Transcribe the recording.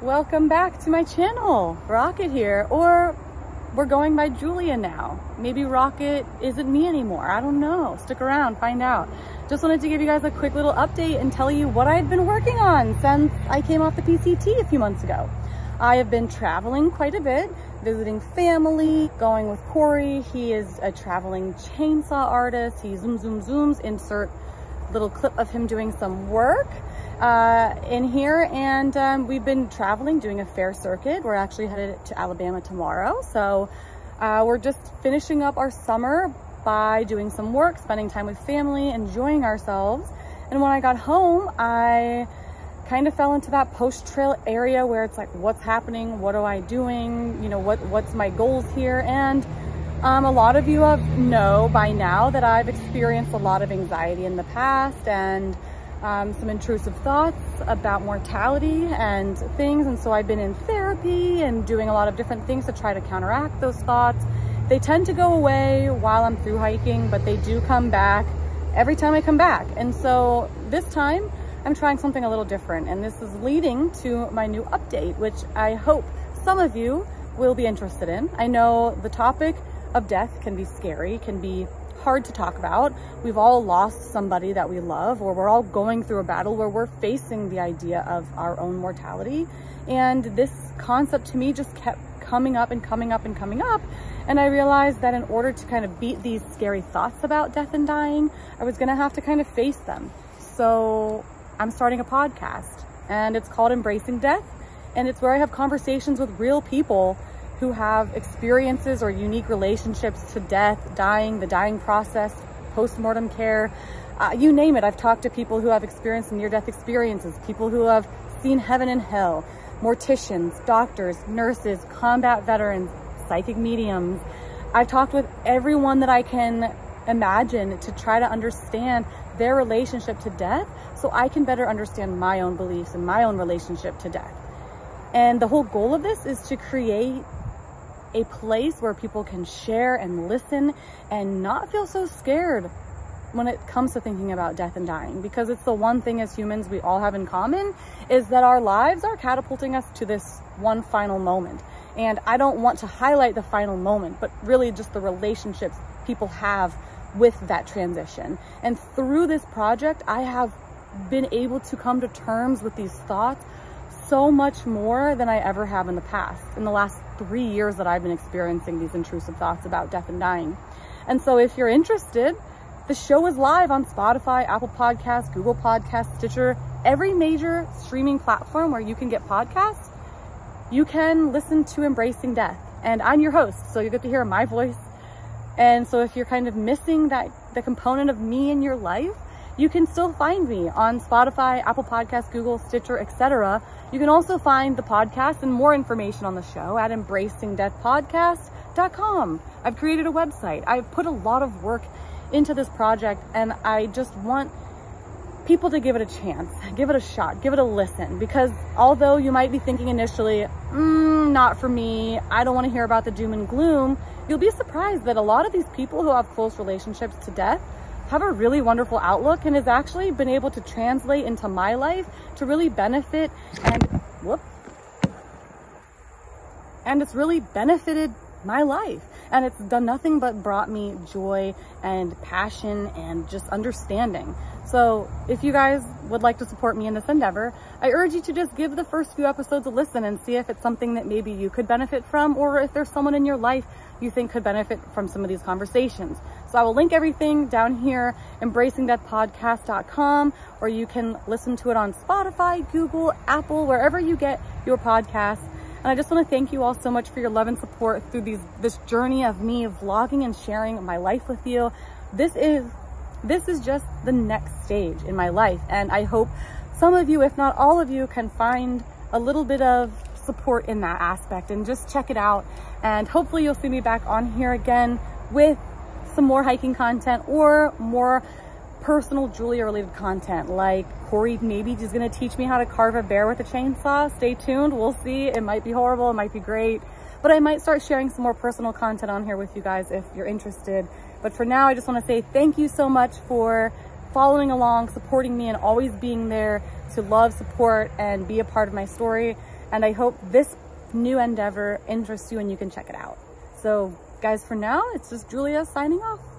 Welcome back to my channel. Rocket here, or we're going by Julia now. Maybe Rocket isn't me anymore. I don't know. Stick around, find out. Just wanted to give you guys a quick little update and tell you what I've been working on since I came off the PCT a few months ago. I have been traveling quite a bit, visiting family, going with Corey. He is a traveling chainsaw artist. He zoom, zoom, zooms, insert little clip of him doing some work uh, in here. And um, we've been traveling, doing a fair circuit. We're actually headed to Alabama tomorrow. So uh, we're just finishing up our summer by doing some work, spending time with family, enjoying ourselves. And when I got home, I kind of fell into that post-trail area where it's like, what's happening? What am I doing? You know, what what's my goals here? And um, a lot of you have know by now that I've experienced a lot of anxiety in the past and um, some intrusive thoughts about mortality and things. And so I've been in therapy and doing a lot of different things to try to counteract those thoughts. They tend to go away while I'm through hiking, but they do come back every time I come back. And so this time I'm trying something a little different. And this is leading to my new update, which I hope some of you will be interested in. I know the topic of death can be scary, can be hard to talk about. We've all lost somebody that we love, or we're all going through a battle where we're facing the idea of our own mortality. And this concept to me just kept coming up and coming up and coming up. And I realized that in order to kind of beat these scary thoughts about death and dying, I was gonna have to kind of face them. So I'm starting a podcast and it's called Embracing Death. And it's where I have conversations with real people who have experiences or unique relationships to death, dying, the dying process, post-mortem care, uh, you name it. I've talked to people who have experienced near-death experiences, people who have seen heaven and hell, morticians, doctors, nurses, combat veterans, psychic mediums. I've talked with everyone that I can imagine to try to understand their relationship to death so I can better understand my own beliefs and my own relationship to death. And the whole goal of this is to create a place where people can share and listen and not feel so scared when it comes to thinking about death and dying. Because it's the one thing as humans we all have in common is that our lives are catapulting us to this one final moment. And I don't want to highlight the final moment but really just the relationships people have with that transition. And through this project I have been able to come to terms with these thoughts so much more than I ever have in the past, in the last three years that I've been experiencing these intrusive thoughts about death and dying. And so if you're interested, the show is live on Spotify, Apple Podcasts, Google Podcasts, Stitcher, every major streaming platform where you can get podcasts, you can listen to Embracing Death. And I'm your host, so you get to hear my voice. And so if you're kind of missing that the component of me in your life, you can still find me on Spotify, Apple Podcasts, Google, Stitcher, etc. You can also find the podcast and more information on the show at embracingdeathpodcast.com. I've created a website. I've put a lot of work into this project and I just want people to give it a chance, give it a shot, give it a listen. Because although you might be thinking initially, mm, not for me, I don't want to hear about the doom and gloom, you'll be surprised that a lot of these people who have close relationships to death have a really wonderful outlook and has actually been able to translate into my life to really benefit and whoop. And it's really benefited my life. And it's done nothing but brought me joy and passion and just understanding. So if you guys would like to support me in this endeavor i urge you to just give the first few episodes a listen and see if it's something that maybe you could benefit from or if there's someone in your life you think could benefit from some of these conversations so I will link everything down here, embracingdeathpodcast.com, or you can listen to it on Spotify, Google, Apple, wherever you get your podcasts. And I just want to thank you all so much for your love and support through these this journey of me vlogging and sharing my life with you. This is this is just the next stage in my life. And I hope some of you, if not all of you, can find a little bit of support in that aspect and just check it out. And hopefully you'll see me back on here again with some more hiking content or more personal Julia related content like Corey maybe is going to teach me how to carve a bear with a chainsaw. Stay tuned. We'll see. It might be horrible. It might be great, but I might start sharing some more personal content on here with you guys if you're interested. But for now, I just want to say thank you so much for following along, supporting me, and always being there to love, support, and be a part of my story. And I hope this new endeavor interests you and you can check it out. So guys, for now, it's just Julia signing off.